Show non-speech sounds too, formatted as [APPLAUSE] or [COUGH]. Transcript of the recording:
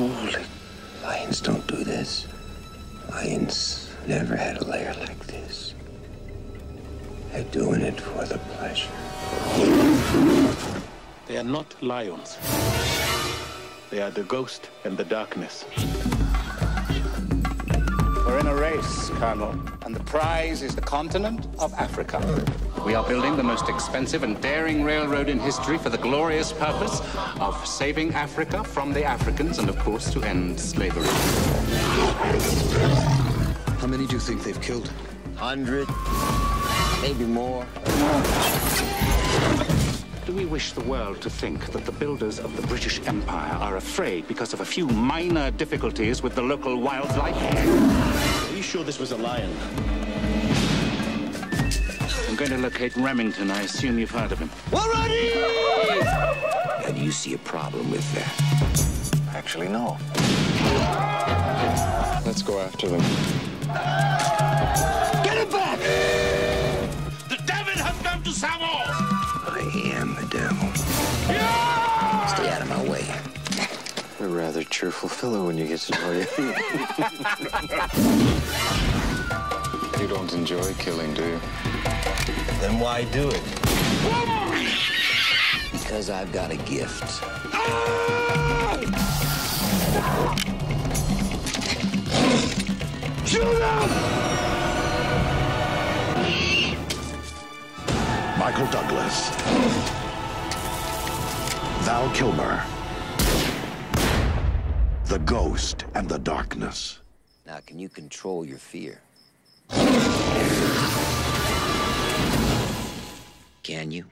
Holy. Lions don't do this. Lions never had a lair like this. They're doing it for the pleasure. They are not lions. They are the ghost and the darkness. Colonel, and the prize is the continent of Africa. We are building the most expensive and daring railroad in history for the glorious purpose of saving Africa from the Africans and, of course, to end slavery. How many do you think they've killed? Hundred, maybe more. Do we wish the world to think that the builders of the British Empire are afraid because of a few minor difficulties with the local wildlife? Are you sure this was a lion? I'm going to locate Remington. I assume you've heard of him. [LAUGHS] And you see a problem with that? Actually, no. Let's go after them. Get him back! The devil has come to Tsavo! Rather cheerful fellow when you get to know you. you don't enjoy killing, do you? Then why do it? Because I've got a gift. Shoot him! Michael Douglas. Val Kilmer. The Ghost and the Darkness. Now, can you control your fear? Can you?